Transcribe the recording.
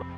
ころ。